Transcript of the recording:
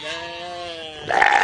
Yan.